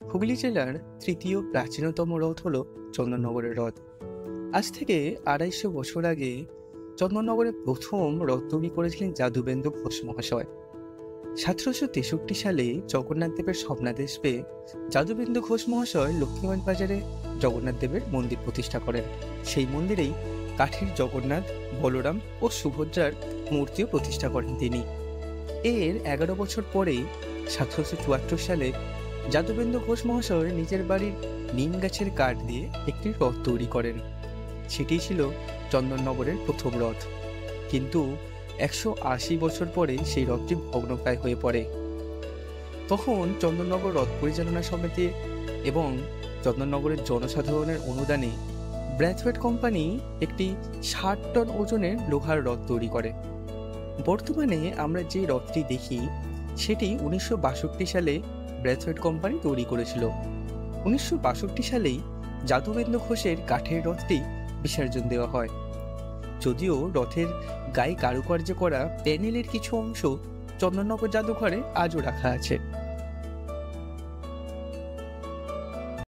হুগলি জেলার তৃতীয় প্রাচীনতম রথ হল চন্দননগরের রথ। আজ থেকে আড়াইশো বছর আগে চন্দননগরে প্রথম রথ তৈরি করেছিলেন যাদুবেন্দ্র ঘোষ মহাশয়। সতেরোশো তেষট্টি সালে জগন্নাথ দেবের স্বপ্নাদেশ পেয়ে যাদুবেন্দ্র ঘোষ মহাশয় লক্ষ্মীগঞ্জ বাজারে জগন্নাথ দেবের মন্দির প্রতিষ্ঠা করেন। সেই মন্দিরেই কাঠের জগন্নাথ, বলরাম ও সুভদ্রার মূর্তিও প্রতিষ্ঠা করেন তিনি। এর এগারো বছর পরেই সতেরোশো চুয়াত্তর সালে যাদবেন্দ্র ঘোষ মহাশয় নিজের বাড়ির নিম গাছের কাঠ দিয়ে একটি রথ তৈরি করেন। সেটি ছিল চন্দননগরের প্রথম রথ। কিন্তু একশো আশি বছর পরে সেই রথটি ভগ্নপ্রায় হয়ে পড়ে। তখন চন্দননগর রথ পরিচালনা সমিতি এবং চন্দননগরের জনসাধারণের অনুদানে ব্র্যাথওয়েট কোম্পানি একটি ষাট টন ওজনের লোহার রথ তৈরি করে। বর্তমানে আমরা যে রথটি দেখি, সেটি উনিশশো বাষট্টি সালে ব্র্যাথওয়েট কোম্পানি তৈরি করেছিল। উনিশশো বাষট্টি সালেই যাদবেন্দ্র ঘোষের কাঠের রথটি বিসর্জন দেওয়া হয়। যদিও রথের গায়ে কারুকার্য করা প্যানেলের কিছু অংশ চন্দননগর জাদুঘরে আজও রাখা আছে।